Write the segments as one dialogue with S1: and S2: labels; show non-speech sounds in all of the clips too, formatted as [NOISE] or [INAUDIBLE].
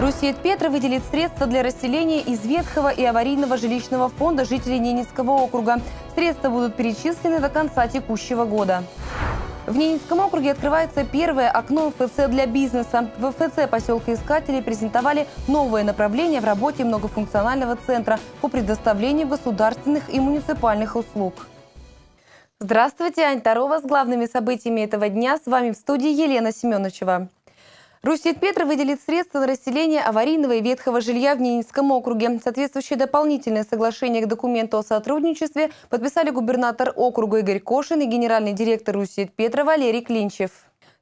S1: Руссиет Петра выделит средства для расселения из ветхого и аварийного жилищного фонда жителей Ненецкого округа. Средства будут перечислены до конца текущего года. В Ненецком округе открывается первое окно МФЦ для бизнеса. В МФЦ поселка Искателей презентовали новое направление в работе многофункционального центра по предоставлению государственных и муниципальных услуг. Здравствуйте, Ань Тарова с главными событиями этого дня. С вами в студии Елена Семеновичева. Руссит Петра выделит средства на расселение аварийного и ветхого жилья в Ненецком округе. Соответствующее дополнительное соглашение к документу о сотрудничестве подписали губернатор округа Игорь Кошин и генеральный директор Руссит Петра Валерий Клинчев.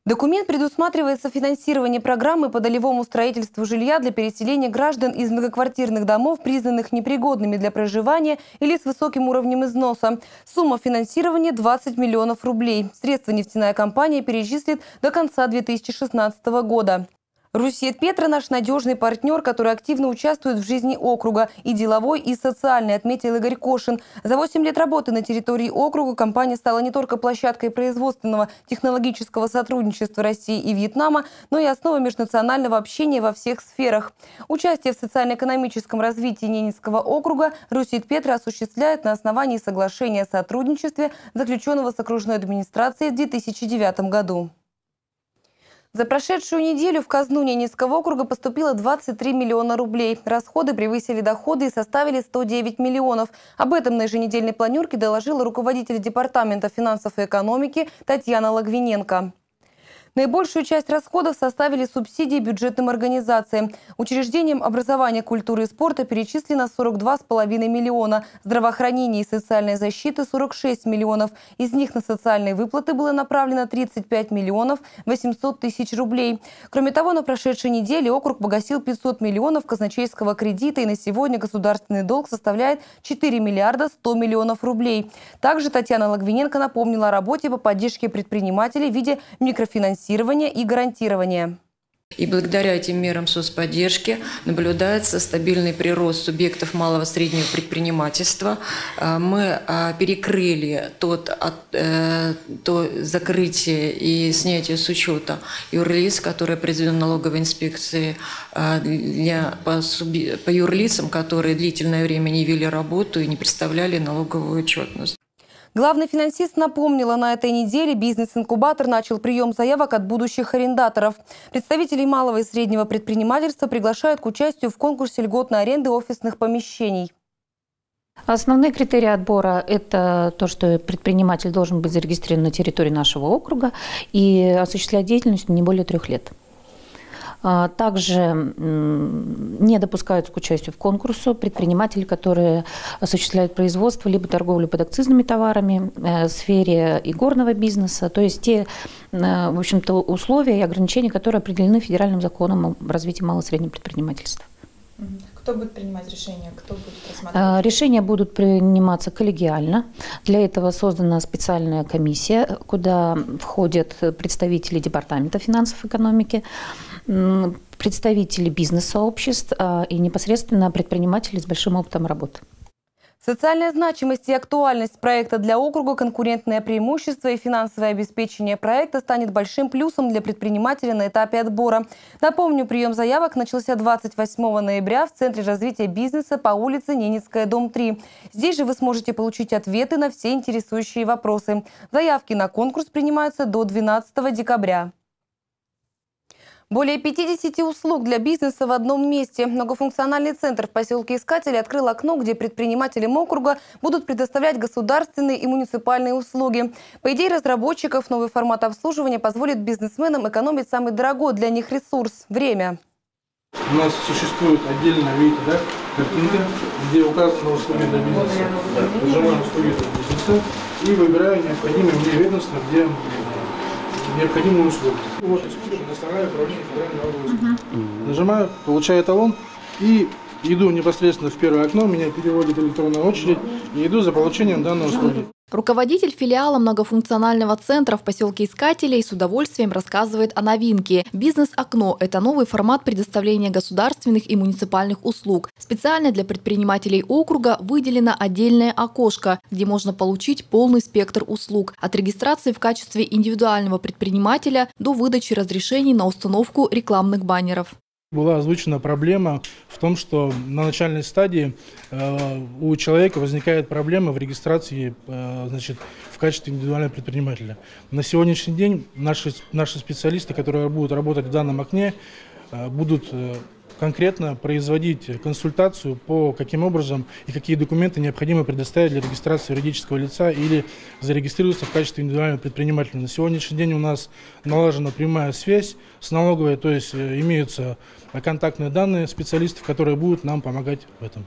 S1: Документ предусматривает софинансирование программы по долевому строительству жилья для переселения граждан из многоквартирных домов, признанных непригодными для проживания или с высоким уровнем износа. Сумма финансирования – 20 миллионов рублей. Средства нефтяная компания перечислит до конца 2016 года. Русет Петра – наш надежный партнер, который активно участвует в жизни округа и деловой, и социальной, отметил Игорь Кошин. За 8 лет работы на территории округа компания стала не только площадкой производственного технологического сотрудничества России и Вьетнама, но и основой межнационального общения во всех сферах. Участие в социально-экономическом развитии Ненецкого округа Русет Петра осуществляет на основании соглашения о сотрудничестве, заключенного с окружной администрацией в 2009 году. За прошедшую неделю в казну Ненецкого округа поступило 23 миллиона рублей. Расходы превысили доходы и составили 109 миллионов. Об этом на еженедельной планерке доложила руководитель Департамента финансов и экономики Татьяна Лагвиненко. Наибольшую часть расходов составили субсидии бюджетным организациям. Учреждениям образования, культуры и спорта перечислено 42,5 миллиона, здравоохранение и социальной защиты – 46 миллионов. Из них на социальные выплаты было направлено 35 миллионов 800 тысяч рублей. Кроме того, на прошедшей неделе округ погасил 500 миллионов казначейского кредита и на сегодня государственный долг составляет 4 миллиарда 100 миллионов рублей. Также Татьяна Лагвиненко напомнила о работе по поддержке предпринимателей в виде микрофинансирования финансирования и гарантирования.
S2: И благодаря этим мерам соцподдержки наблюдается стабильный прирост субъектов малого среднего предпринимательства. А, мы а, перекрыли тот, э, то закрытие и снятие с учета юрлиц, которое произведено налоговой инспекцией а, для, по, по юрлицам, которые длительное время не вели работу и не представляли налоговую отчетность.
S1: Главный финансист напомнила, на этой неделе бизнес-инкубатор начал прием заявок от будущих арендаторов. Представителей малого и среднего предпринимательства приглашают к участию в конкурсе льготной аренды офисных помещений.
S3: Основные критерии отбора – это то, что предприниматель должен быть зарегистрирован на территории нашего округа и осуществлять деятельность не более трех лет. А, также не допускаются к участию в конкурсе предприниматели, которые осуществляют производство либо торговлю подакцизными товарами э, в сфере игорного бизнеса, то есть те, э, в общем-то, условия и ограничения, которые определены федеральным законом о развитии малого и среднего предпринимательства.
S1: Кто будет принимать решения? Кто будет рассматривать?
S3: Решения будут приниматься коллегиально. Для этого создана специальная комиссия, куда входят представители Департамента финансов и экономики, представители бизнес-сообществ а, и непосредственно предприниматели с большим опытом работы.
S1: Социальная значимость и актуальность проекта для округа, конкурентное преимущество и финансовое обеспечение проекта станет большим плюсом для предпринимателя на этапе отбора. Напомню, прием заявок начался 28 ноября в Центре развития бизнеса по улице Ненецкая, дом 3. Здесь же вы сможете получить ответы на все интересующие вопросы. Заявки на конкурс принимаются до 12 декабря. Более 50 услуг для бизнеса в одном месте. Многофункциональный центр в поселке Искатели открыл окно, где предпринимателям округа будут предоставлять государственные и муниципальные услуги. По идее разработчиков, новый формат обслуживания позволит бизнесменам экономить самый дорогой для них ресурс – время.
S4: У нас существует отдельно, видите, да, картинка, где указаны услуги для бизнеса. Нажимаем услуги для бизнеса и выбираю необходимые мне ведомства, где необходимые услуги. Вот услуги предоставляю управление федеральной налоговой угу. Нажимаю, получаю талон и иду непосредственно в первое окно, меня переводит электронная очередь и иду за получением данной услуги.
S1: Руководитель филиала многофункционального центра в поселке Искателей с удовольствием рассказывает о новинке. «Бизнес-окно» – это новый формат предоставления государственных и муниципальных услуг. Специально для предпринимателей округа выделено отдельное окошко, где можно получить полный спектр услуг – от регистрации в качестве индивидуального предпринимателя до выдачи разрешений на установку рекламных баннеров.
S4: Была озвучена проблема в том, что на начальной стадии э, у человека возникает проблема в регистрации э, значит, в качестве индивидуального предпринимателя. На сегодняшний день наши, наши специалисты, которые будут работать в данном окне, э, будут конкретно производить консультацию по каким образом и какие документы необходимо предоставить для регистрации юридического лица или зарегистрироваться в качестве индивидуального предпринимателя. На сегодняшний день у нас налажена прямая связь с налоговой, то есть э, имеются контактные данные специалистов, которые будут нам помогать в этом.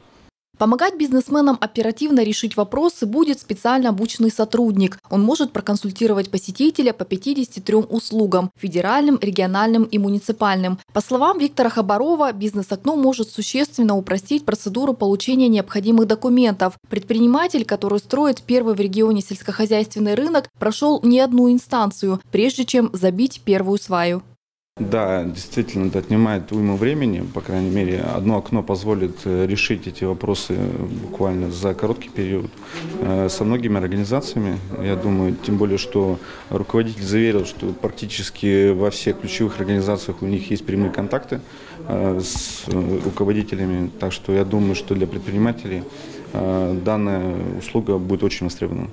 S5: Помогать бизнесменам оперативно решить вопросы будет специально обученный сотрудник. Он может проконсультировать посетителя по 53 услугам – федеральным, региональным и муниципальным. По словам Виктора Хабарова, бизнес-окно может существенно упростить процедуру получения необходимых документов. Предприниматель, который строит первый в регионе сельскохозяйственный рынок, прошел не одну инстанцию, прежде чем забить первую сваю.
S6: Да, действительно, это отнимает уйму времени. По крайней мере, одно окно позволит э, решить эти вопросы буквально за короткий период э, со многими организациями. Я думаю, тем более, что руководитель заверил, что практически во всех ключевых организациях у них есть прямые контакты э, с руководителями. Так что я думаю, что для предпринимателей данная услуга будет очень востребована.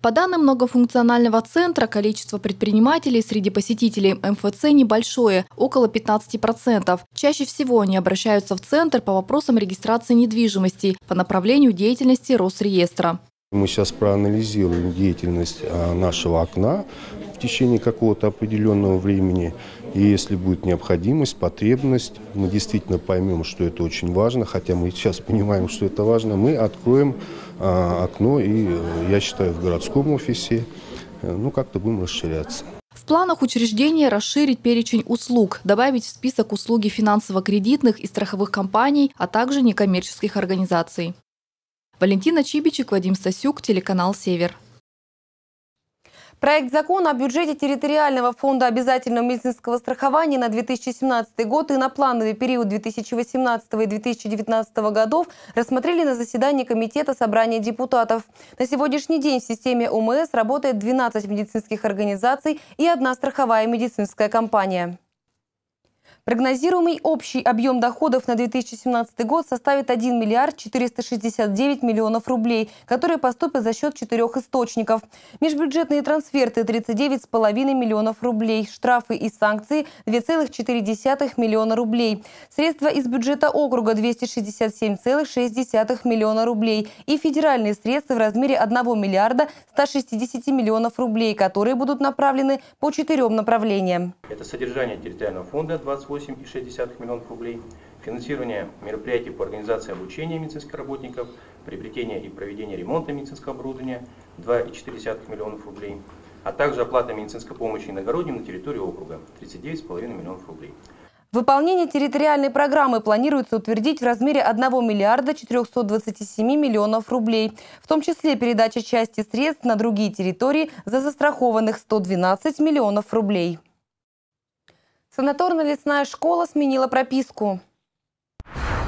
S5: По данным многофункционального центра, количество предпринимателей среди посетителей МФЦ небольшое – около 15%. Чаще всего они обращаются в центр по вопросам регистрации недвижимости по направлению деятельности Росреестра.
S7: Мы сейчас проанализируем деятельность а, нашего окна в течение какого-то определенного времени. И если будет необходимость, потребность, мы действительно поймем, что это очень важно, хотя мы сейчас [LAUGHS] понимаем, что это важно, мы откроем а, окно, и э, я считаю, в городском офисе, э, ну, как-то будем расширяться.
S5: В планах учреждения расширить перечень услуг, добавить в список услуги финансово-кредитных и страховых компаний, а также некоммерческих организаций. Валентина Чибичек, Вадим Стасюк, телеканал «Север».
S1: Проект закона о бюджете территориального фонда обязательного медицинского страхования на 2017 год и на плановый период 2018 и 2019 годов рассмотрели на заседании Комитета собрания депутатов. На сегодняшний день в системе ОМС работает 12 медицинских организаций и одна страховая медицинская компания. Прогнозируемый общий объем доходов на 2017 год составит 1 миллиард 469 миллионов рублей, которые поступят за счет четырех источников. Межбюджетные трансферты – 39,5 миллионов рублей, штрафы и санкции – 2,4 миллиона рублей, средства из бюджета округа – 267,6 миллиона рублей и федеральные средства в размере 1 миллиарда 160 миллионов рублей, которые будут направлены по четырем направлениям.
S8: Это содержание территориального фонда 28 8,6 миллионов рублей, финансирование мероприятий по организации обучения медицинских работников, приобретение и проведение ремонта медицинского оборудования 2,4 миллионов рублей, а также оплата медицинской помощи иногородним на территории округа 39,5 миллионов рублей.
S1: Выполнение территориальной программы планируется утвердить в размере 1 миллиарда 427 миллионов рублей, в том числе передача части средств на другие территории за застрахованных 112 миллионов рублей. Санаторно-лесная школа сменила прописку.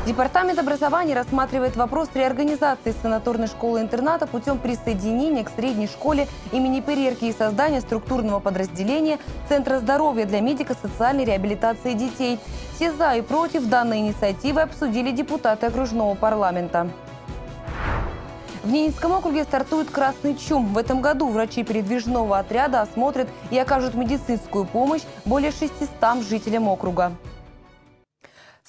S1: Департамент образования рассматривает вопрос реорганизации санаторной школы-интерната путем присоединения к средней школе имени Перерки и создания структурного подразделения Центра здоровья для медико-социальной реабилитации детей. Все за и против данной инициативы обсудили депутаты окружного парламента. В Ненецком округе стартует «Красный чум». В этом году врачи передвижного отряда осмотрят и окажут медицинскую помощь более 600 жителям округа.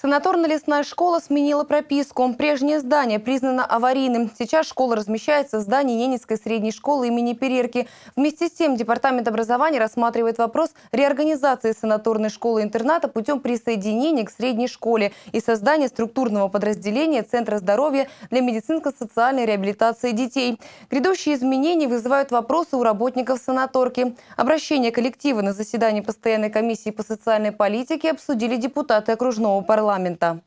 S1: Санаторно-лесная школа сменила прописку. Прежнее здание признано аварийным. Сейчас школа размещается в здании Ненецкой средней школы имени Перерки. Вместе с тем Департамент образования рассматривает вопрос реорганизации санаторной школы-интерната путем присоединения к средней школе и создания структурного подразделения Центра здоровья для медицинско-социальной реабилитации детей. Грядущие изменения вызывают вопросы у работников санаторки. Обращение коллектива на заседании постоянной комиссии по социальной политике обсудили депутаты окружного парламента парламента.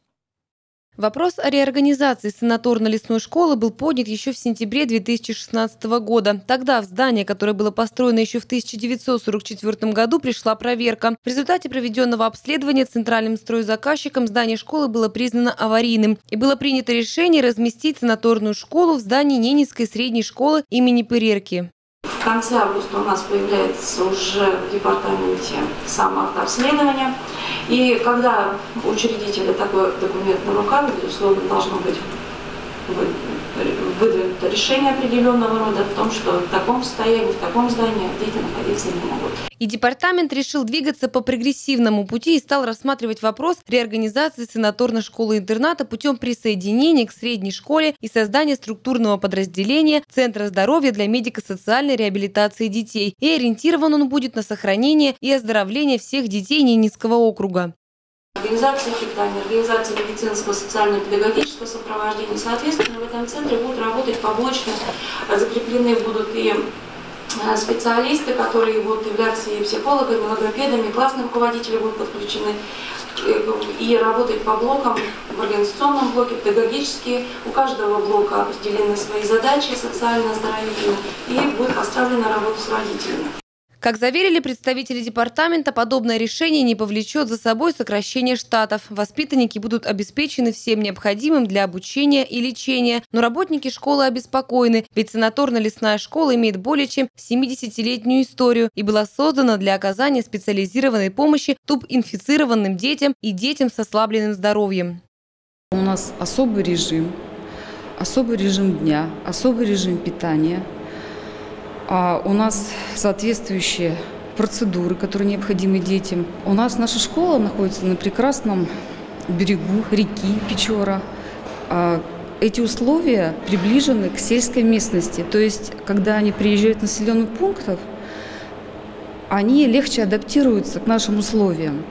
S1: Вопрос о реорганизации санаторно-лесной школы был поднят еще в сентябре 2016 года. Тогда в здание, которое было построено еще в 1944 году, пришла проверка. В результате проведенного обследования центральным стройзаказчиком здание школы было признано аварийным. И было принято решение разместить санаторную школу в здании Ненецкой средней школы имени Пырерки.
S9: В конце августа у нас появляется уже в департаменте самоавтообследование. И когда у учредителя такой документ на руках, безусловно, должно быть выдвинуто решение определенного рода в том, что в таком состоянии, в таком здании дети находиться не могут.
S1: И департамент решил двигаться по прогрессивному пути и стал рассматривать вопрос реорганизации санаторной школы-интерната путем присоединения к средней школе и создания структурного подразделения Центра здоровья для медико-социальной реабилитации детей. И ориентирован он будет на сохранение и оздоровление всех детей Ненецкого округа
S9: организации питания, организации медицинского, социально-педагогического сопровождения. Соответственно, в этом центре будут работать побочно, закреплены будут и э, специалисты, которые будут являться и психологами, логопедами, классные руководители будут подключены э, и работать по блокам, в организационном блоке, педагогические. У каждого блока определены свои задачи социально-оздоровительные и будет поставлена работа с родителями.
S1: Как заверили представители департамента, подобное решение не повлечет за собой сокращение штатов. Воспитанники будут обеспечены всем необходимым для обучения и лечения. Но работники школы обеспокоены, ведь санаторно-лесная школа имеет более чем 70-летнюю историю и была создана для оказания специализированной помощи туб-инфицированным детям и детям с ослабленным здоровьем.
S10: У нас особый режим, особый режим дня, особый режим питания – а у нас соответствующие процедуры, которые необходимы детям. У нас наша школа находится на прекрасном берегу реки Печора. А эти условия приближены к сельской местности. То есть, когда они приезжают в населенных пунктов, они легче адаптируются к нашим условиям.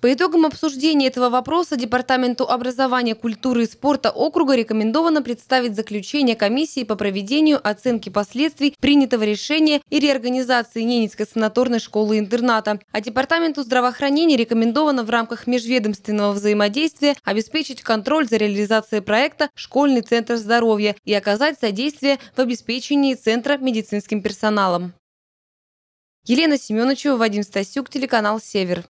S1: По итогам обсуждения этого вопроса Департаменту образования, культуры и спорта округа рекомендовано представить заключение комиссии по проведению оценки последствий принятого решения и реорганизации Ненецкой санаторной школы-интерната. А Департаменту здравоохранения рекомендовано в рамках межведомственного взаимодействия обеспечить контроль за реализацией проекта «Школьный центр здоровья» и оказать содействие в обеспечении центра медицинским персоналом. Елена Семеновичева, Вадим Стасюк, телеканал «Север».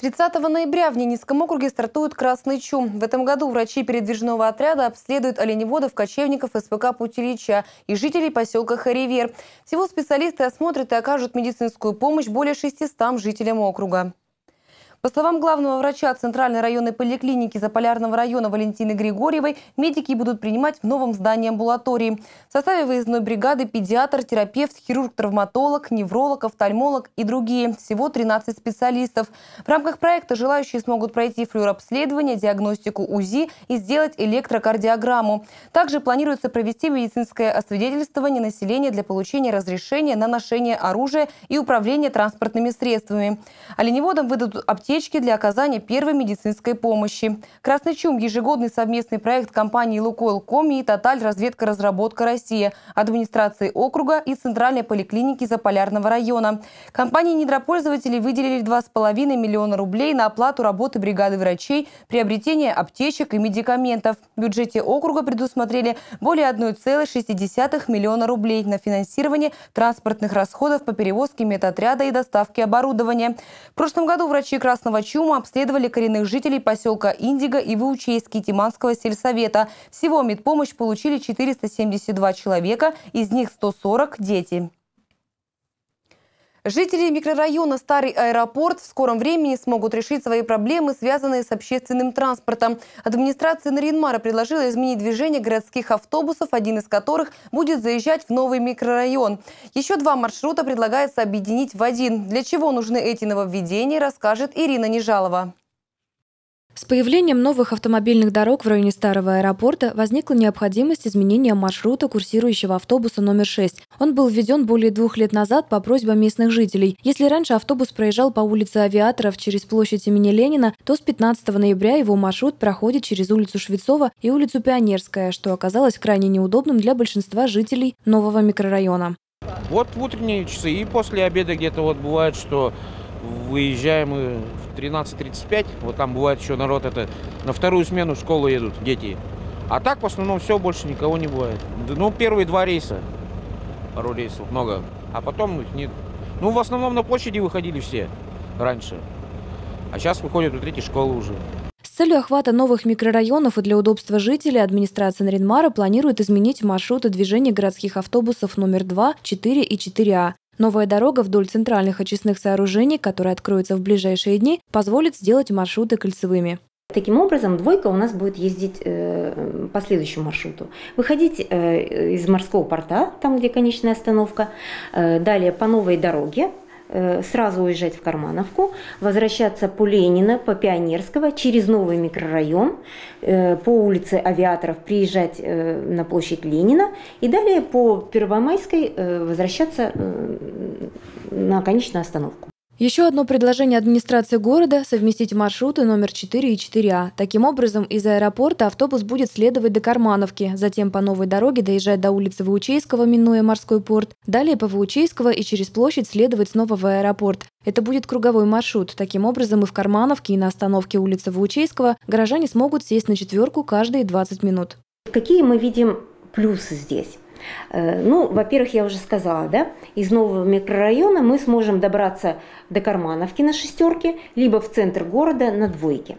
S1: 30 ноября в Ненецком округе стартует «Красный чум». В этом году врачи передвижного отряда обследуют оленеводов, кочевников СПК «Путь Ильича» и жителей поселка Харивер. Всего специалисты осмотрят и окажут медицинскую помощь более 600 жителям округа. По словам главного врача Центральной районной поликлиники Заполярного района Валентины Григорьевой, медики будут принимать в новом здании амбулатории. В составе выездной бригады педиатр, терапевт, хирург-травматолог, невролог, офтальмолог и другие. Всего 13 специалистов. В рамках проекта желающие смогут пройти флюоробследование, диагностику УЗИ и сделать электрокардиограмму. Также планируется провести медицинское освидетельствование населения для получения разрешения на ношение оружия и управление транспортными средствами. Оленеводам выдадут аптеки аптечки для оказания первой медицинской помощи. «Красный чум» – ежегодный совместный проект компании «Лукойл Коми» и «Тоталь. Разведка. Разработка. Россия», администрации округа и Центральной поликлиники Заполярного района. Компании недропользователей выделили 2,5 миллиона рублей на оплату работы бригады врачей, приобретение аптечек и медикаментов. В бюджете округа предусмотрели более 1,6 миллиона рублей на финансирование транспортных расходов по перевозке медотряда и доставке оборудования. В прошлом году врачи «Красного красного чума обследовали коренных жителей поселка Индиго и Выучейский Тиманского сельсовета. Всего медпомощь получили 472 человека, из них 140 – дети. Жители микрорайона Старый аэропорт в скором времени смогут решить свои проблемы, связанные с общественным транспортом. Администрация Наринмара предложила изменить движение городских автобусов, один из которых будет заезжать в новый микрорайон. Еще два маршрута предлагается объединить в один. Для чего нужны эти нововведения, расскажет Ирина Нежалова.
S11: С появлением новых автомобильных дорог в районе старого аэропорта возникла необходимость изменения маршрута курсирующего автобуса номер 6. Он был введен более двух лет назад по просьбам местных жителей. Если раньше автобус проезжал по улице Авиаторов через площадь имени Ленина, то с 15 ноября его маршрут проходит через улицу Швецова и улицу Пионерская, что оказалось крайне неудобным для большинства жителей нового микрорайона.
S12: Вот в утренние часы и после обеда где-то вот бывает, что выезжаем мы в 13.35, вот там бывает еще народ, это на вторую смену в школу едут дети. А так в основном все, больше никого не бывает. Ну, первые два рейса, пару рейсов, много. А потом их нет. Ну, в основном на площади выходили все раньше. А сейчас выходят у третьей школы уже
S11: целью охвата новых микрорайонов и для удобства жителей администрация Наринмара планирует изменить маршруты движения городских автобусов номер 2, 4 и 4А. Новая дорога вдоль центральных очистных сооружений, которая откроется в ближайшие дни, позволит сделать маршруты кольцевыми.
S13: Таким образом, двойка у нас будет ездить э, по следующему маршруту. Выходить э, из морского порта, там, где конечная остановка, э, далее по новой дороге, сразу уезжать в Кармановку, возвращаться по Ленина, по Пионерского, через новый микрорайон, э, по улице Авиаторов приезжать э, на площадь Ленина и далее по Первомайской возвращаться на конечную остановку.
S11: Еще одно предложение администрации города – совместить маршруты номер 4 и 4А. Таким образом, из аэропорта автобус будет следовать до Кармановки, затем по новой дороге доезжать до улицы Ваучейского, минуя морской порт, далее по Ваучейского и через площадь следовать снова в аэропорт. Это будет круговой маршрут. Таким образом, и в Кармановке, и на остановке улицы Ваучейского горожане смогут сесть на четверку каждые 20 минут.
S13: Какие мы видим плюсы здесь? Э, ну, во-первых, я уже сказала, да, из нового микрорайона мы сможем добраться до Кармановки на шестерке, либо в центр города на двойке.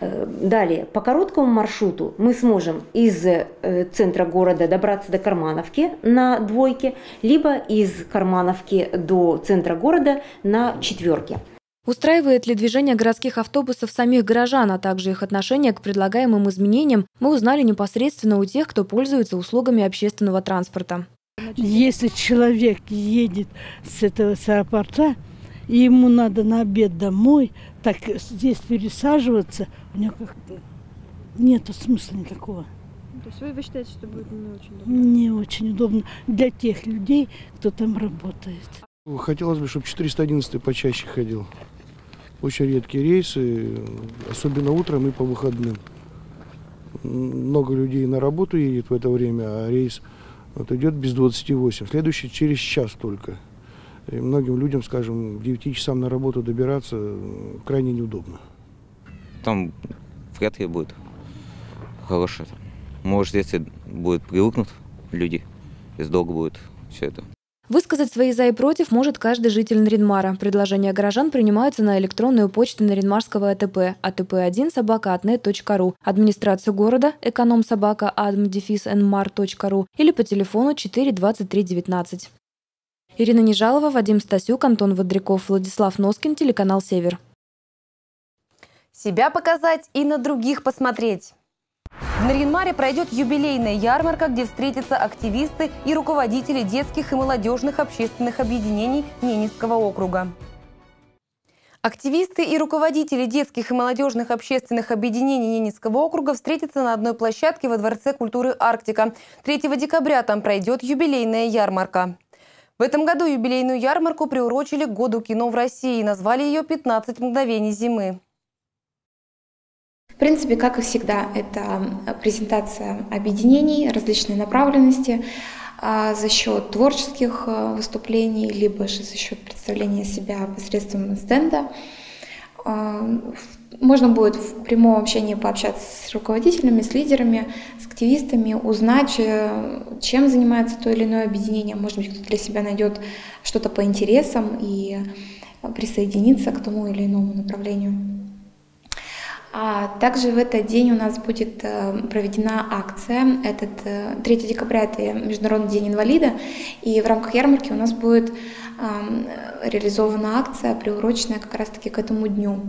S13: Э, далее, по короткому маршруту мы сможем из э, центра города добраться до Кармановки на двойке, либо из Кармановки до центра города на четверке.
S11: Устраивает ли движение городских автобусов самих горожан, а также их отношение к предлагаемым изменениям, мы узнали непосредственно у тех, кто пользуется услугами общественного транспорта.
S14: Если человек едет с этого с аэропорта, и ему надо на обед домой, так здесь пересаживаться, у него как-то нет смысла никакого.
S11: То есть вы, вы считаете, что будет не очень удобно?
S14: Не очень удобно для тех людей, кто там работает.
S15: Хотелось бы, чтобы 411 почаще ходил. Очень редкие рейсы, особенно утром и по выходным. Много людей на работу едет в это время, а рейс вот идет без 28. Следующий через час только. И многим людям, скажем, к 9 часам на работу добираться крайне неудобно.
S16: Там вряд ли будет хорошее. Может, если будет привыкнут люди, если долго будет все это.
S11: Высказать свои «за» и «против» может каждый житель Наринмара. Предложения горожан принимаются на электронную почту Наринмарского АТП atp1 собака администрацию города эконом собака adm или по телефону 4 23 19. Ирина Нежалова, Вадим Стасюк, Антон Водряков, Владислав Носкин, телеканал «Север».
S1: Себя показать и на других посмотреть. В Нарьинмаре пройдет юбилейная ярмарка, где встретятся активисты и руководители детских и молодежных общественных объединений Ненецкого округа. Активисты и руководители детских и молодежных общественных объединений Ненецкого округа встретятся на одной площадке во Дворце культуры «Арктика». 3 декабря там пройдет юбилейная ярмарка. В этом году юбилейную ярмарку приурочили к году кино в России и назвали ее «15 мгновений зимы».
S17: В принципе, как и всегда, это презентация объединений различной направленности а, за счет творческих а, выступлений, либо же за счет представления себя посредством стенда. А, можно будет в прямом общении пообщаться с руководителями, с лидерами, с активистами, узнать, чем занимается то или иное объединение. Может быть, кто-то для себя найдет что-то по интересам и присоединиться к тому или иному направлению. А также в этот день у нас будет э, проведена акция. Этот 3 э, декабря это Международный день инвалида, и в рамках ярмарки у нас будет реализована акция, приуроченная как раз-таки к этому дню.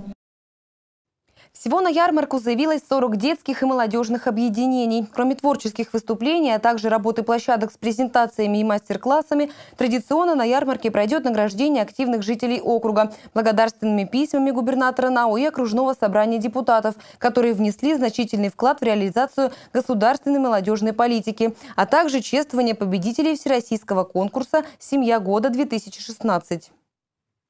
S1: Всего на ярмарку заявилось 40 детских и молодежных объединений. Кроме творческих выступлений, а также работы площадок с презентациями и мастер-классами, традиционно на ярмарке пройдет награждение активных жителей округа благодарственными письмами губернатора НАУ и окружного собрания депутатов, которые внесли значительный вклад в реализацию государственной молодежной политики, а также чествование победителей Всероссийского конкурса «Семья года-2016».